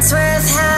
worth having.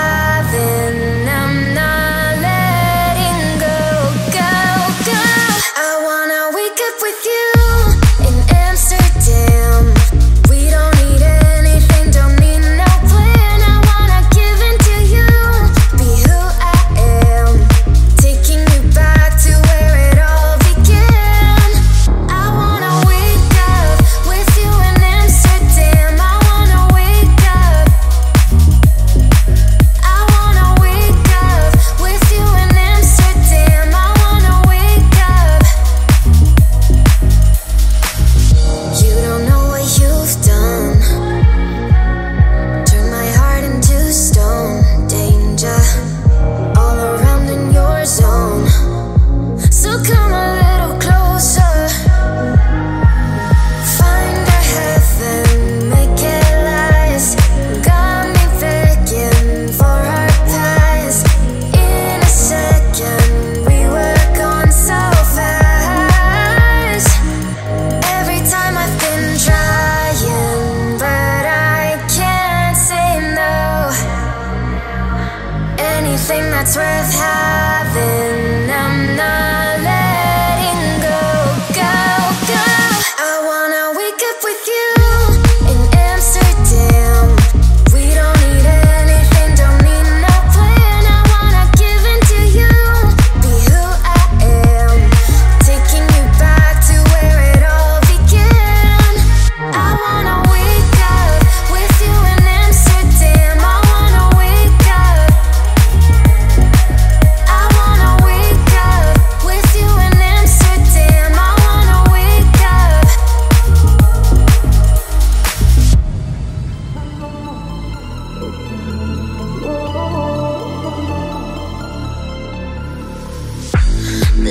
Something that's worth having.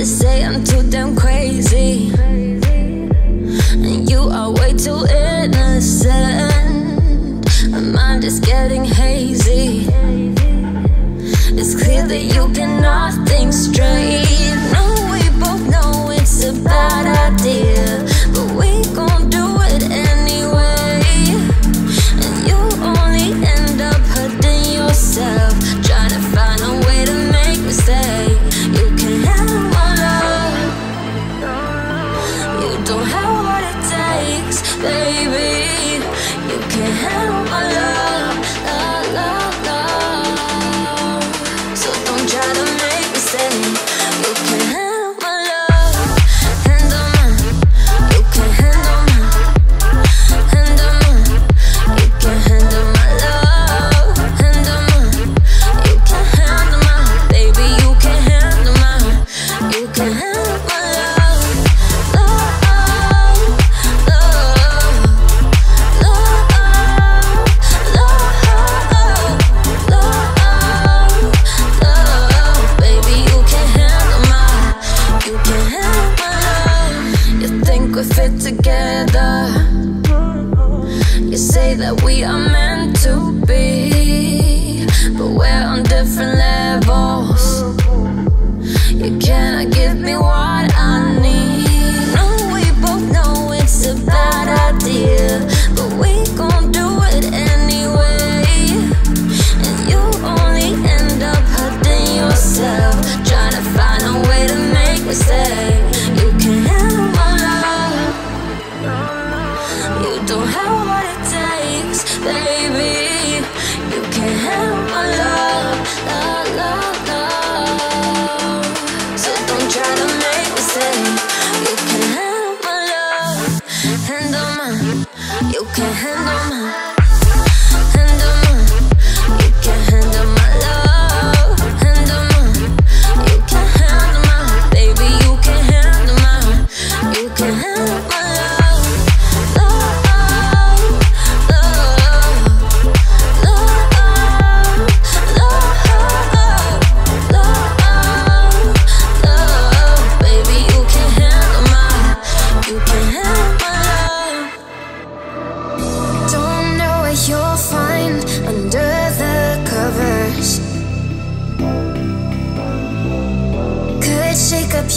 They say I'm too damn crazy. And you are way too innocent. My mind is getting hazy. It's clear that you cannot think straight. No, we both know it's a bad idea.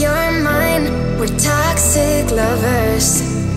you're mine, we're toxic lovers.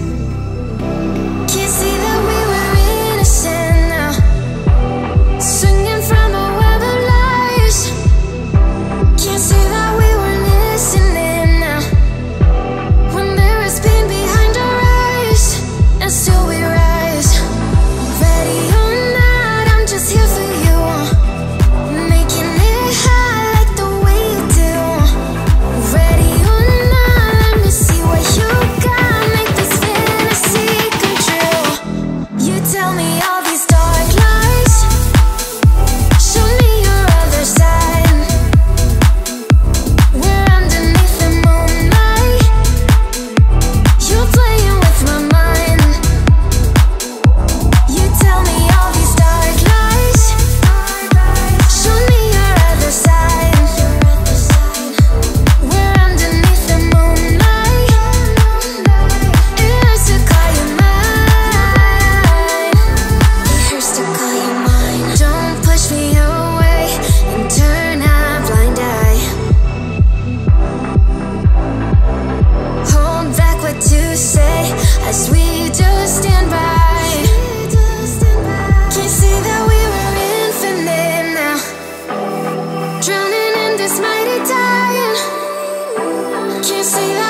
Can't say that.